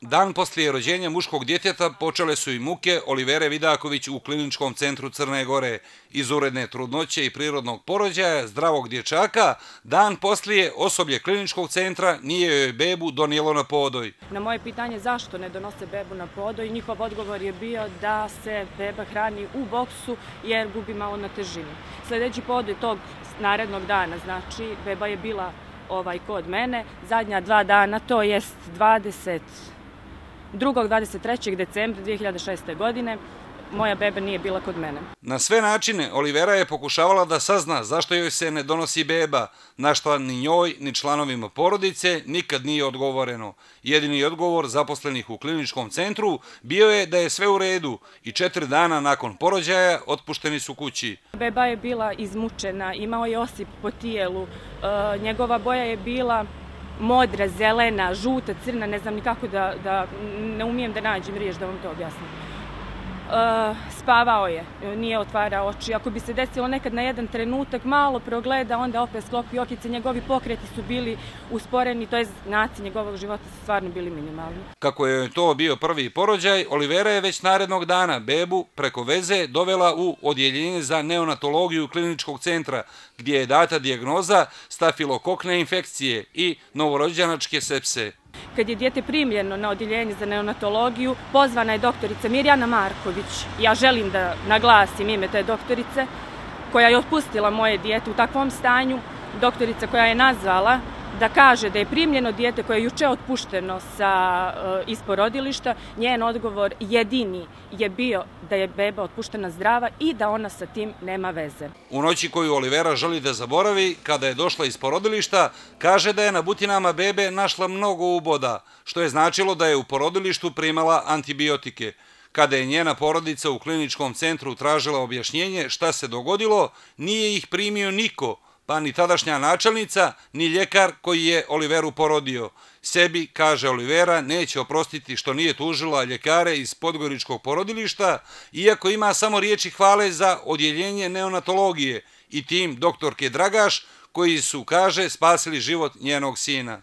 Dan poslije rođenja muškog djeteta počele su i muke Olivere Vidaković u kliničkom centru Crne Gore. Iz uredne trudnoće i prirodnog porođaja zdravog dječaka, dan poslije osoblje kliničkog centra nije joj bebu donijelo na podoj. Na moje pitanje zašto ne donose bebu na podoj, njihov odgovor je bio da se beba hrani u boksu jer gubi malo na težini. Sljedeći podoj tog narednog dana, znači beba je bila ovaj kod mene, zadnja dva dana, to jest 20 2. 23. decembra 2006. godine moja beba nije bila kod mene. Na sve načine Olivera je pokušavala da sazna zašto joj se ne donosi beba, na što ni njoj ni članovima porodice nikad nije odgovoreno. Jedini odgovor zaposlenih u kliničkom centru bio je da je sve u redu i četiri dana nakon porođaja otpušteni su kući. Beba je bila izmučena, imao je osip po tijelu, e, njegova boja je bila modra, zelena, žuta, crna, ne znam nikako da, da ne umijem da nađem riješ da vam to objasnim. Eh, spavao je, nije otvarao oči. Ako bi se desilo nekad na jedan trenutak, malo progleda, onda opet sklopi okice. Njegovi pokreti su bili usporeni, to je znaci njegovog života su stvarno bili minimalni. Kako je to bio prvi porođaj, Olivera je već narednog dana bebu preko veze dovela u odjeljenje za neonatologiju kliničkog centra, gdje je data dijagnoza stafilokokne infekcije i novorođanačke sepse. Kad je dijete primljeno na odjeljenje za neonatologiju, pozvana je doktorica Mirjana Marković. Ja želim da naglasim ime te doktorice, koja je otpustila moje dijete u takvom stanju, doktorica koja je nazvala da kaže da je primljeno dijete koje je juče otpušteno sa e, iz isporodilišta, njen odgovor jedini je bio da je beba otpuštena zdrava i da ona sa tim nema veze. U noći koju Olivera želi da zaboravi, kada je došla iz porodilišta, kaže da je na butinama bebe našla mnogo uboda, što je značilo da je u porodilištu primala antibiotike. Kada je njena porodica u kliničkom centru tražila objašnjenje šta se dogodilo, nije ih primio niko, pa ni tadašnja načelnica, ni ljekar koji je Oliveru porodio. Sebi, kaže Olivera, neće oprostiti što nije tužila ljekare iz Podgoričkog porodilišta, iako ima samo riječi hvale za odjeljenje neonatologije i tim doktorke Dragaš, koji su, kaže, spasili život njenog sina.